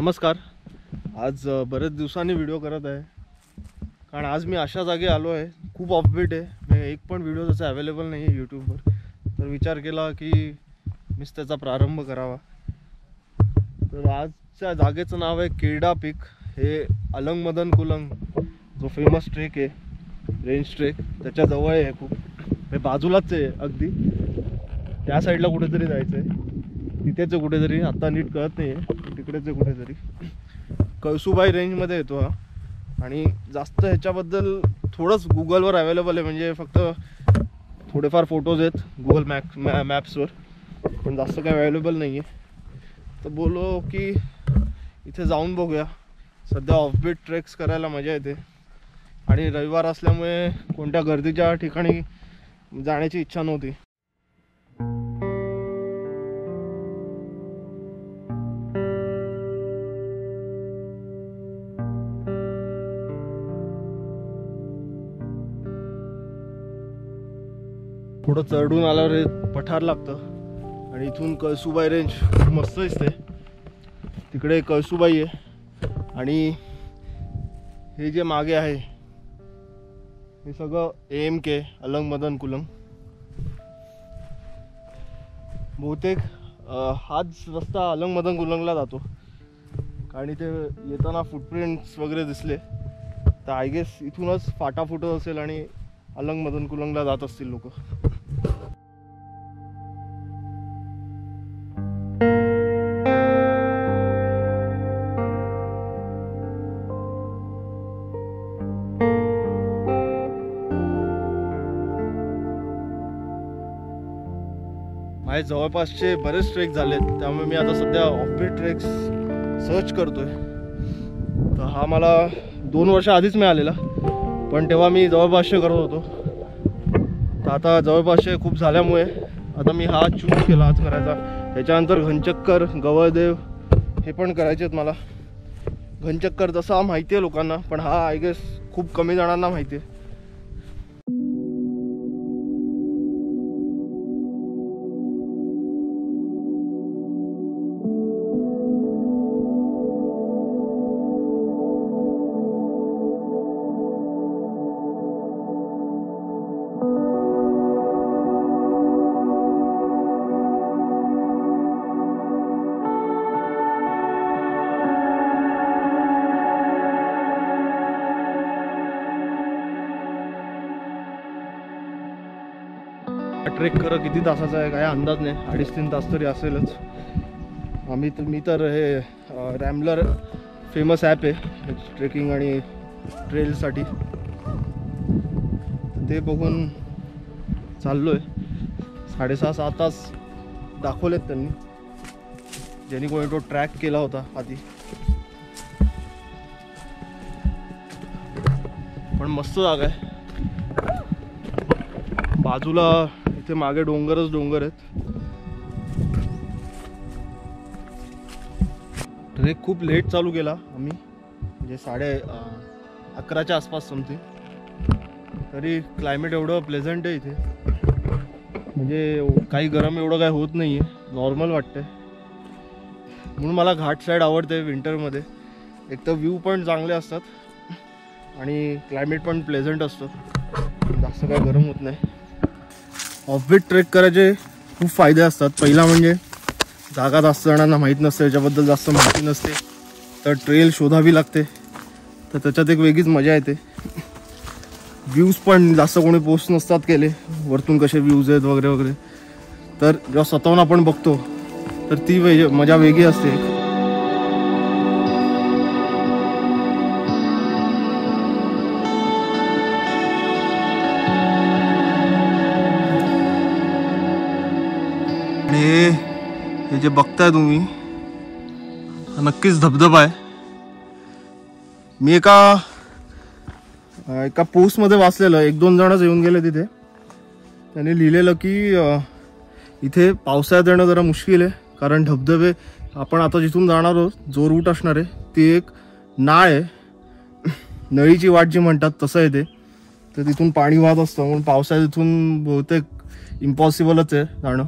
नमस्कार. आज बऱ्याच बरेच दिवसांनी व्हिडिओ करत आहे. कारण आज मी अशा जागी आलो आहे. खूप ऑफबीट आहे. एक पण व्हिडिओ त्याचा अवेलेबल नाही आहे यूट्यूबवर तर विचार केला की मीच त्याचा प्रारंभ करावा. तर आजच्या जागेचं नाव आहे केरडा पीक. हे अलंग मदन कुलंग जो फेमस ट्रेक आहे रेंज ट्रेक त्याच्याजवळ आहे खूप. हे बाजूलाच आहे अगदी. त्या साईडला कुठेतरी जायचं आहे तिथेच कुठेतरी. आत्ता नीट कळत नाही आहे तिकडेच आहे कुठेतरी. कळसुबाई रेंजमध्ये येतो हा. आणि जास्त ह्याच्याबद्दल थोडंच गुगलवर अवेलेबल आहे. म्हणजे फक्त थोडेफार फोटोज आहेत गुगल मॅप मॅ मॅप्सवर पण जास्त काही अवेलेबल नाही आहे तर बोलो की इथे जाऊन बघूया. सध्या ऑफबीट ट्रेक्स करायला मजा येते. आणि रविवार असल्यामुळे कोणत्या गर्दीच्या ठिकाणी जाण्याची इच्छा नव्हती. थोडं चढून आल्यावर हे पठार लागतं. आणि इथून कळसुबाई रेंज मस्त दिसते. तिकडे कळसुबाई आहे. आणि हे जे मागे आहे हे सगळं एम के अलंग मदन कुलंग बहुतेक हाच रस्ता अलंग मदन कुलंगला जातो. कारण इथे येताना फुटप्रिंट्स वगैरे दिसले. तर आय गेस इथूनच फाटा फुटत असेल आणि अलंग मदन कुलंगला जात असतील लोक. माझे जवळपासचे बरेच ट्रेक झालेत त्यामुळे मी आता सध्या ऑफबीट ट्रेक्स सर्च करतोय. तर हा मला दोन वर्ष आधीच मिळालेला पण तेव्हा मी जवळपासचे करत होतो. तर आता जवळपासचे खूप झाल्यामुळे आता मी हा चूज केला आज करायचा. त्याच्यानंतर घनचक्कर गवळदेव हे पण करायचे आहेत मला. घनचक्कर तसा माहिती आहे लोकांना पण हा आय गेस खूप कमी जणांना माहिती आहे. ट्रेक खरं किती तासाचा आहे काय अंदाज नाही. अडीच तीन तास तरी असेलच. आम्ही तर मी तर हे रॅमलर फेमस ॲप आहे. ट्रेकिंग आणि ट्रेलसाठी ते बघून चाललो आहे साडेसहा सात तास दाखवलेत त्यांनी. ज्यांनी कोणी तो ट्रॅक केला होता आधी. पण मस्त जागा आहे. बाजूला इथे मागे डोंगरच डोंगर आहेत. ट्रेक खूप लेट चालू केला आम्ही. म्हणजे साडे अकराच्या आसपास समथिंग तरी क्लायमेट एवढं प्लेझंट आहे इथे. म्हणजे काही गरम एवढं काय होत नाही आहे नॉर्मल वाटतंय. म्हणून मला घाट साईड आवडते विंटरमध्ये एक तर व्ह्यू पण चांगले असतात. आणि क्लायमेट पण प्लेझंट असतं. जास्त काय गरम होत नाही. ऑफबीट ट्रेक करायचे खूप फायदे असतात. पहिला म्हणजे जागा जास्त जणांना माहीत नसते याच्याबद्दल जास्त माहिती नसते. तर ट्रेल शोधावी लागते. तर त्याच्यात एक वेगळीच मजा येते. व्ह्यूज पण जास्त कोणी पोस्ट नसतात केले. वरतून कसे व्ह्यूज आहेत वगैरे वगैरे. तर जेव्हा स्वतःहून आपण बघतो तर ती वे मजा वेगळी असते. जे बघताय तुम्ही. नक्कीच धबधबा आहे. मी एका एका पोस्टमध्ये वाचलेलं एक दोन जणच येऊन गेले तिथे. त्यांनी लिहिलेलं की इथे पावसाळ्यात येणं जरा मुश्किल आहे कारण धबधबे आपण आता जिथून जाणार आहोत जो रूट असणार आहे ती एक नाळ आहे. नळीची वाट जी म्हणतात तसं आहे ते. तर तिथून पाणी वाहत असतं म्हणून पावसाळ्यात इथून बहुतेक इम्पॉसिबलच आहे जाणं.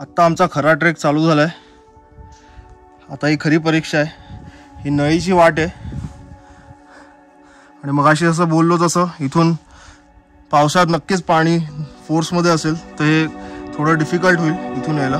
आत्ता आमचा खरा ट्रेक चालू झाला आहे आता ही खरी परीक्षा आहे. ही नळीची वाट आहे. आणि मग अशी जसं बोललो तसं इथून पावसात नक्कीच पाणी फोर्समध्ये असेल तर हे थोडं डिफिकल्ट होईल इथून यायला.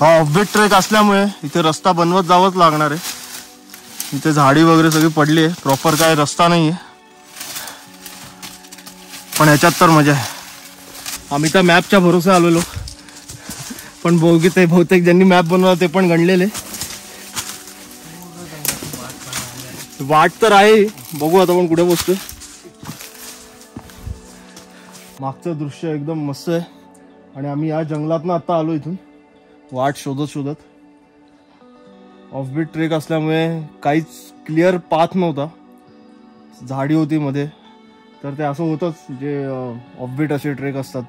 हा ऑफबीट ट्रेक असल्यामुळे इथे रस्ता बनवत जावंच लागणार आहे. इथे झाडी वगैरे सगळी पडली आहे. प्रॉपर काय रस्ता नाही आहे पण ह्याच्यात तर मजा आहे. आम्ही तर मॅपच्या भरोसे आलेलो. पण बहुतेक ते बहुतेक ज्यांनी मॅप बनवला ते पण गणलेले. वाट तर आहे. बघू आता पण कुठे बसतोय मागचं दृश्य एकदम मस्त आहे. आणि आम्ही या जंगलातनं आता आलो इथून. वाट शोधत शोधत. ऑफबीट ट्रेक असल्यामुळे काहीच क्लिअर पाथ नव्हता. झाडी होती मध्ये. तर ते असं होतंच जे ऑफबीट असे ट्रेक असतात.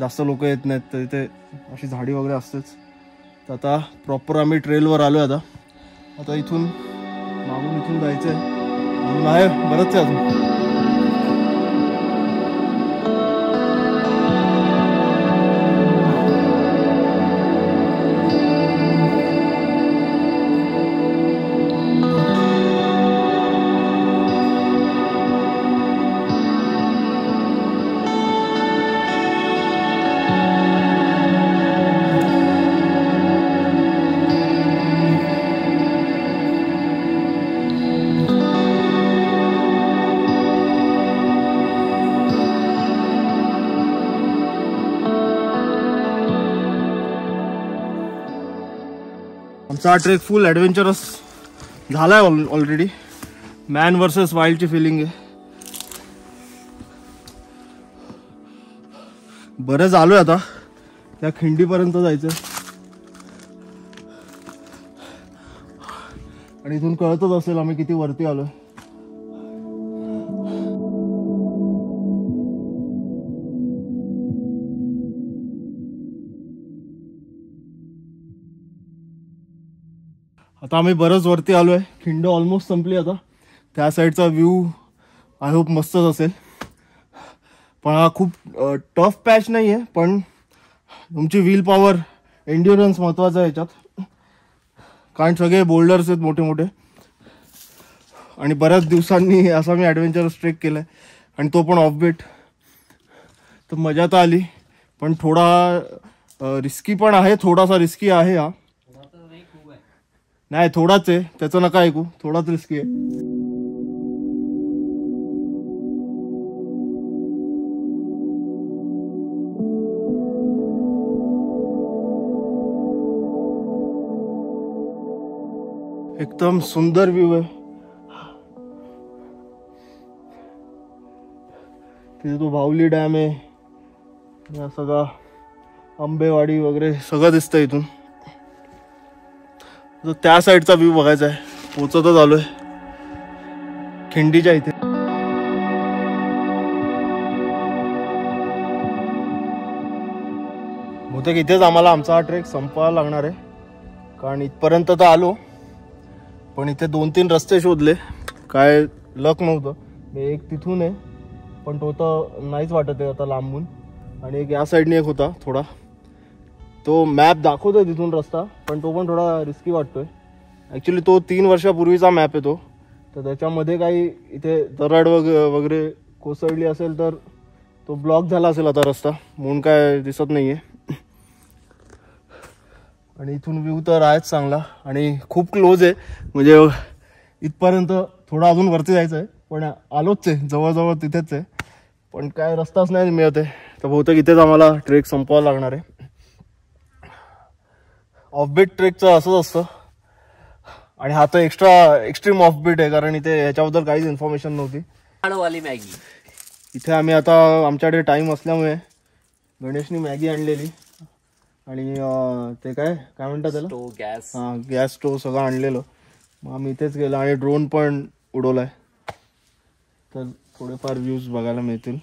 जास्त लोक येत नाहीत तर इथे अशी झाडी वगैरे असतेच. तर आता प्रॉपर आम्ही ट्रेलवर आलो आता. आता इथून मागून इथून जायचं आहे अजून आहे बरंच आहे अजून. आमचा ट्रेक फुल ॲडव्हेंचरस झाला आहे ऑल ऑलरेडी मॅन वर्सेस वाईल्डची फिलिंग आहे. बरं आहे आता. त्या खिंडीपर्यंत जायचं आणि इथून कळतच असेल आम्ही किती वरती आलो आहे आता आम्ही बरंच वरती आलो आहे खिंड ऑलमोस्ट संपली आता. त्या साईडचा व्ह्यू आय होप मस्तच असेल. पण हा खूप टफ पॅच नाही आहे पण तुमची व्हील पॉवर एन्ड्युरन्स महत्त्वाचा आहे याच्यात. कारण सगळे बोल्डर्स आहेत मोठे मोठे आणि बऱ्याच दिवसांनी असा मी ॲडव्हेंचरस ट्रेक केला आहे आणि तो पण ऑफबीट तर मजा तर आली पण थोडा रिस्की पण आहे थोडासा रिस्की आहे हा. नाही थोडाच आहे. त्याचं नका ऐकू. थोडाच रिस्की आहे. एकदम सुंदर व्ह्यू आहे. तिथे तो भावली डॅम आहे. या सगळा आंबेवाडी वगैरे सगळं दिसतं इथून. तर त्या साईडचा व्ह्यू बघायचा आहे पोचतच आलोय. खिंडीच्या इथे. बहुतेक इथेच आम्हाला आमचा हा ट्रेक संपवायला लागणार आहे. कारण इथपर्यंत तर आलो. पण इथे दोन तीन रस्ते शोधले. काय लक नव्हतं. एक तिथून आहे. पण तो तर नाहीच वाटत आहे आता लांबून. आणि एक या साईडने एक होता थोडा. तो मॅप दाखवतोय तिथून रस्ता पण तो पण थोडा रिस्की वाटतोय. ॲक्च्युली तो तीन वर्षापूर्वीचा मॅप आहे तो. तर त्याच्यामध्ये काही इथे दरड वग वगैरे कोसळली असेल तर तो ब्लॉक झाला असेल आता रस्ता. म्हणून काय दिसत नाही आहे आणि इथून व्ह्यू तर आहेच चांगला. आणि खूप क्लोज आहे. म्हणजे इथपर्यंत थोडा अजून वरती जायचं आहे पण आलोच आहे. जवळजवळ तिथेच आहे. पण काय रस्ताच नाही मिळत आहे. तर बहुतेक इथेच आम्हाला ट्रेक संपवावा लागणार आहे. ऑफबीट ट्रेकचं असंच असतं. आणि हा तर एक्स्ट्रा एक्स्ट्रीम ऑफबीट आहे कारण इथे ह्याच्याबद्दल काहीच इन्फॉर्मेशन नव्हती. वाली मॅगी. इथे आम्ही आता आमच्याकडे टाईम असल्यामुळे गणेशनी मॅगी आणलेली. आणि ते काय काय म्हणतात त्याला? गॅस हां गॅस स्टोव सगळं आणलेलं. मग आम्ही इथेच गेलो आणि ड्रोन पण उडवलाय. तर थोडेफार व्ह्यूज बघायला मिळतील.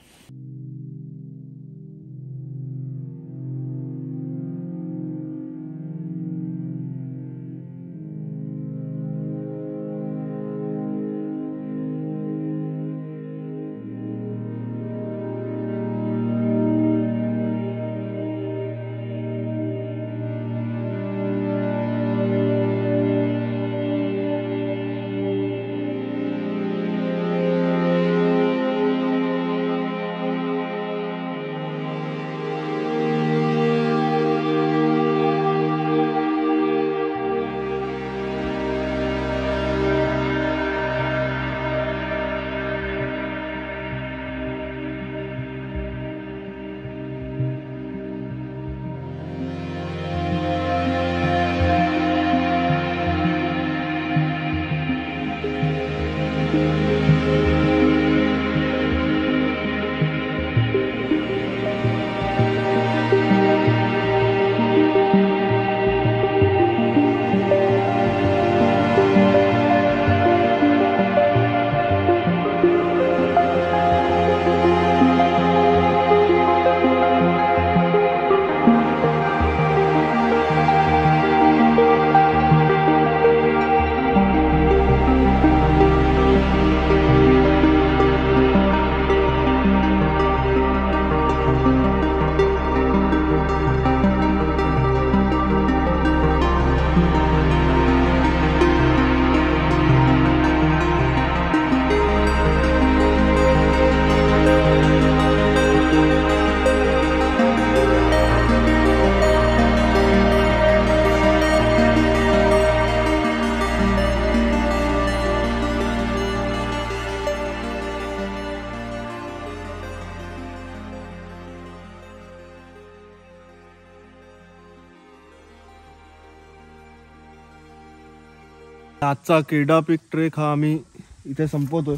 आजचा केडा पीक ट्रेक हा आम्ही इथे संपवतोय.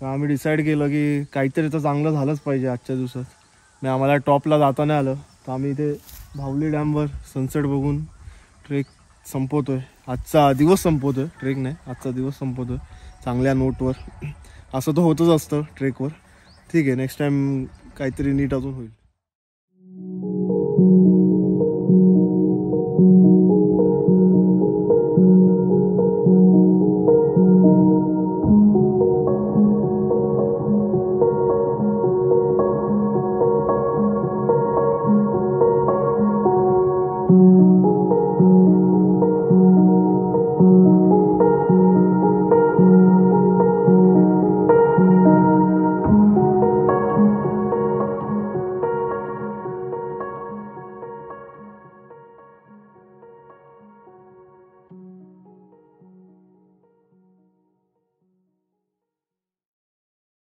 का आम्ही डिसाईड केलं की काहीतरी तर चांगलं झालंच पाहिजे आजच्या दिवसात. मी आम्हाला टॉपला जाता नाही आलं. तर आम्ही इथे भावली डॅमवर सनसेट बघून ट्रेक संपवतोय. आजचा दिवस संपवतोय ट्रेक नाही आजचा दिवस संपवतोय. चांगल्या नोटवर असं तर होतच असतं ट्रेकवर ठीक आहे नेक्स्ट टाईम काहीतरी नीट अजून होईल.